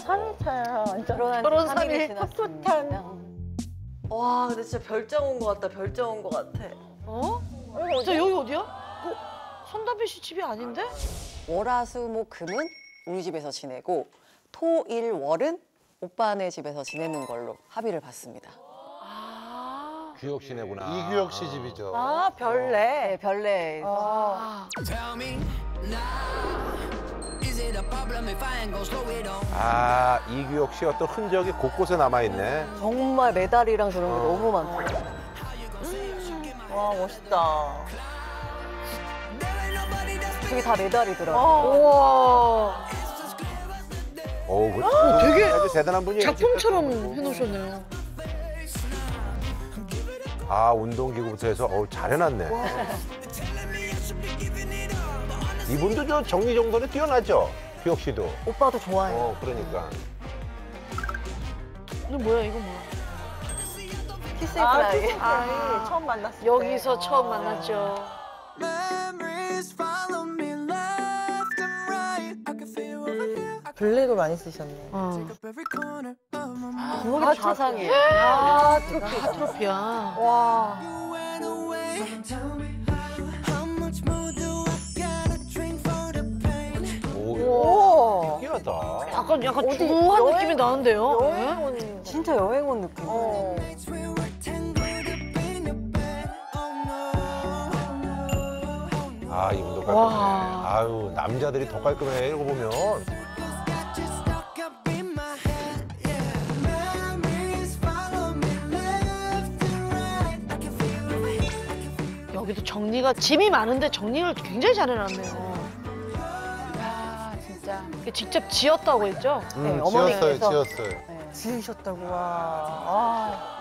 3일 차야 완전. 결혼한 결혼 지 삼일. 3일이 지났습니다. 와 근데 진짜 별장 온 것 같다. 별장 온 것 같아. 어? 저 여기 어디야? 그 손담비 씨 집이 아닌데? 월화수목금은 우리 집에서 지내고 토일월은 오빠네 집에서 지내는 걸로 합의를 봤습니다. 아. 규혁 씨네구나. 이규혁 씨 집이죠. 아 별내. 네, 별내에서 어. 아 이규혁 씨 어떤 흔적이 곳곳에 남아 있네. 정말 메달이랑 그런 게 어. 너무 많더라고요. 와 멋있다. 저기 다 메달이더라고요. 우와. 어우, 그, 되게 아주 대단한 분이에요. 작품처럼. 해놓으셨네요. 아 운동기구부터 해서 어우 잘 해놨네. 이분도 저 정리정돈에 뛰어나죠. 규혁 씨도. 오빠도 좋아해요. 어 그러니까. 이거 뭐야 이거 뭐야? 키스 앤 크라이. 키스 앤 크라이 처음 만났을 때. 여기서 어. 처음 만났죠. 블랙을 많이 쓰셨네. 어. 제목이 좌상이에요. 아 트로피. 트로피야. 와. 약간 약간 어디 주한 여행- 느낌이 나는데요. 여행 네? 온. 진짜 여행 온 느낌. 어. Oh oh oh. 아 이분도 깔끔해. 와. 아유 남자들이 더 깔끔해 이러고 보면. 여기도 정리가 짐이 많은데 정리를 굉장히 잘 해놨네요. 이게 직접 지었다고 했죠? 네, 음, 어머니께서. 지었어요, 지었어요. 네. 지으셨다고 와. 아.